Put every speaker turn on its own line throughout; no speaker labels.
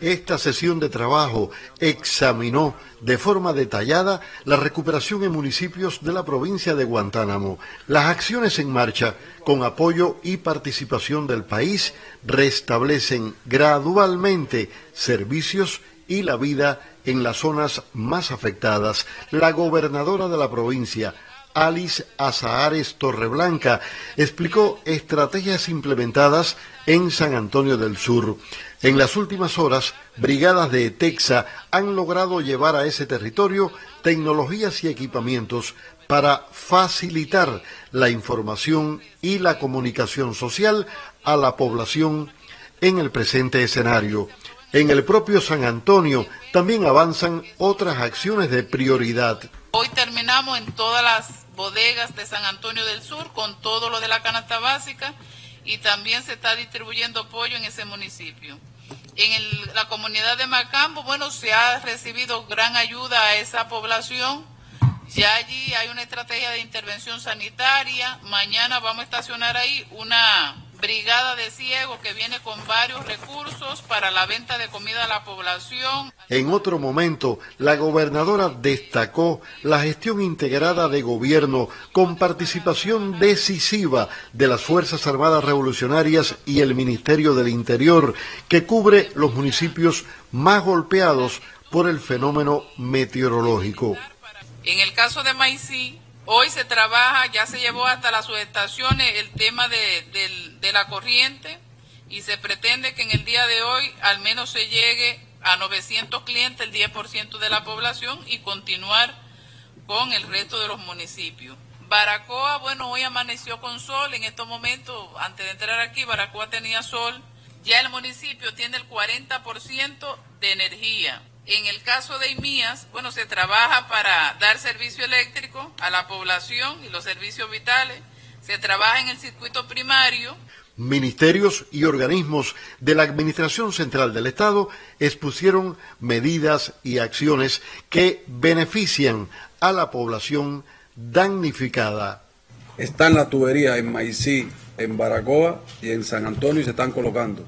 Esta sesión de trabajo examinó de forma detallada la recuperación en municipios de la provincia de Guantánamo. Las acciones en marcha, con apoyo y participación del país, restablecen gradualmente servicios y la vida en las zonas más afectadas. La gobernadora de la provincia, Alice Azahares Torreblanca, explicó estrategias implementadas en San Antonio del Sur. En las últimas horas, brigadas de ETEXA han logrado llevar a ese territorio tecnologías y equipamientos para facilitar la información y la comunicación social a la población en el presente escenario. En el propio San Antonio también avanzan otras acciones de prioridad.
Hoy terminamos en todas las bodegas de San Antonio del Sur con todo lo de la canasta básica y también se está distribuyendo pollo en ese municipio. En la comunidad de Macambo, bueno, se ha recibido gran ayuda a esa población. Ya allí hay una estrategia de intervención sanitaria. Mañana vamos a estacionar ahí una brigada de ciegos que viene con varios recursos para la venta de comida a la población.
En otro momento, la gobernadora destacó la gestión integrada de gobierno con participación decisiva de las Fuerzas Armadas Revolucionarias y el Ministerio del Interior, que cubre los municipios más golpeados por el fenómeno meteorológico.
En el caso de Maicí, Hoy se trabaja, ya se llevó hasta las subestaciones el tema de, la corriente y se pretende que en el día de hoy al menos se llegue a 900 clientes, el 10% de la población y continuar con el resto de los municipios. Baracoa, bueno, hoy amaneció con sol, en estos momentos, antes de entrar aquí, Baracoa tenía sol, ya el municipio tiene el 40% de energía. En el caso de IMIAS, bueno, se trabaja para dar servicio eléctrico a la población y los servicios vitales. Se trabaja en el circuito primario.
Ministerios y organismos de la Administración Central del Estado expusieron medidas y acciones que benefician a la población damnificada.
Están las tuberías en Maicí, en Baracoa y en San Antonio y se están colocando.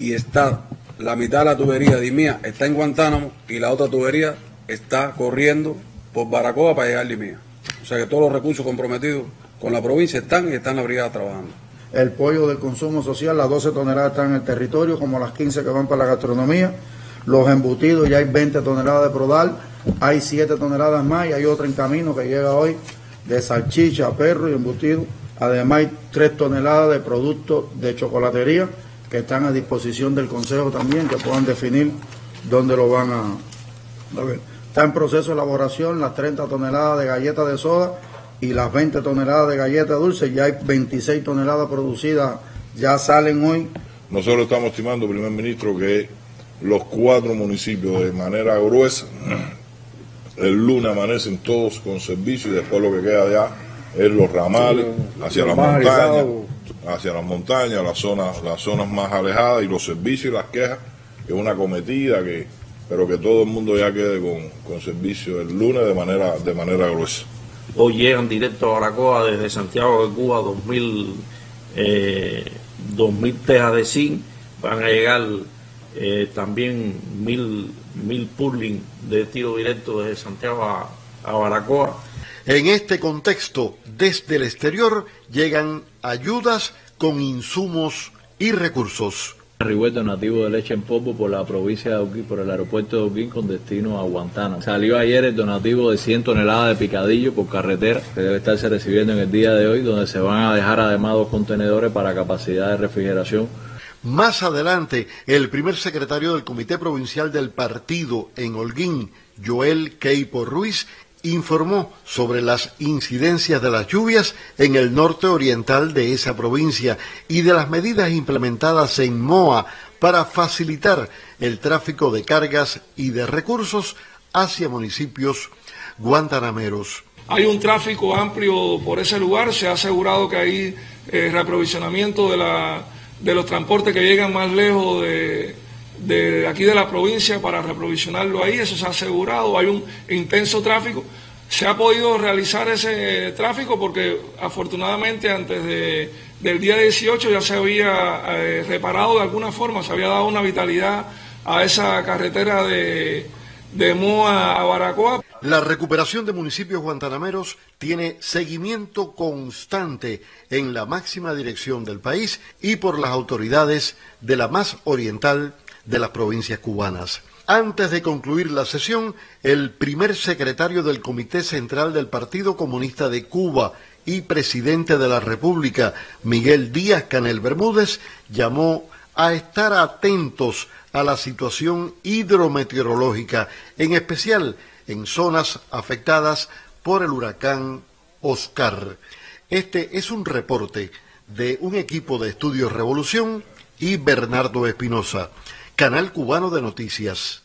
Y está la mitad de la tubería de Imía está en Guantánamo y la otra tubería está corriendo por Baracoa para llegar a Limía. O sea que todos los recursos comprometidos con la provincia están y están la brigada trabajando.
El pollo del consumo social, las 12 toneladas están en el territorio, como las 15 que van para la gastronomía. Los embutidos, ya hay 20 toneladas de prodal, hay 7 toneladas más y hay otra en camino que llega hoy de salchicha, perro y embutido. Además hay 3 toneladas de productos de chocolatería que están a disposición del Consejo también, que puedan definir dónde lo van a, a ver. Está en proceso de elaboración las 30 toneladas de galletas de soda y las 20 toneladas de galletas dulces, ya hay 26 toneladas producidas, ya salen hoy.
Nosotros estamos estimando, primer ministro, que los cuatro municipios de manera gruesa, el lunes amanecen todos con servicio y después lo que queda ya es los ramales hacia la montaña hacia las montañas, las zonas, las zonas más alejadas y los servicios y las quejas, es una cometida que, pero que todo el mundo ya quede con, con servicio el lunes de manera, de manera gruesa.
Hoy llegan directo a Aracoa desde Santiago de Cuba 2000, eh, 2000 tejas de zinc, van a llegar eh, también mil, mil purling de tiro directo desde Santiago a Baracoa.
En este contexto, desde el exterior llegan ayudas con insumos y recursos.
Arribó donativo de leche en polvo por la provincia de Oquín, por el aeropuerto de Oquín con destino a Guantánamo. Salió ayer el donativo de 100 toneladas de picadillo por carretera que debe estarse recibiendo en el día de hoy, donde se van a dejar además dos contenedores para capacidad de refrigeración.
Más adelante, el primer secretario del Comité Provincial del Partido en Holguín, Joel Keipo Ruiz, informó sobre las incidencias de las lluvias en el norte oriental de esa provincia y de las medidas implementadas en MOA para facilitar el tráfico de cargas y de recursos hacia municipios guantanameros.
Hay un tráfico amplio por ese lugar, se ha asegurado que hay eh, reaprovisionamiento de, la, de los transportes que llegan más lejos de, de aquí de la provincia para reprovisionarlo ahí, eso se ha asegurado, hay un intenso tráfico. Se ha podido realizar ese tráfico porque afortunadamente antes del día 18 ya se había eh, reparado de alguna forma, se había dado una vitalidad a esa carretera de, de Moa a Baracoa.
La recuperación de municipios guantanameros tiene seguimiento constante en la máxima dirección del país y por las autoridades de la más oriental de las provincias cubanas. Antes de concluir la sesión, el primer secretario del Comité Central del Partido Comunista de Cuba y presidente de la República, Miguel Díaz Canel Bermúdez, llamó a estar atentos a la situación hidrometeorológica, en especial en zonas afectadas por el huracán Oscar. Este es un reporte de un equipo de estudios Revolución y Bernardo Espinosa. Canal Cubano de Noticias.